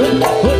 Wait.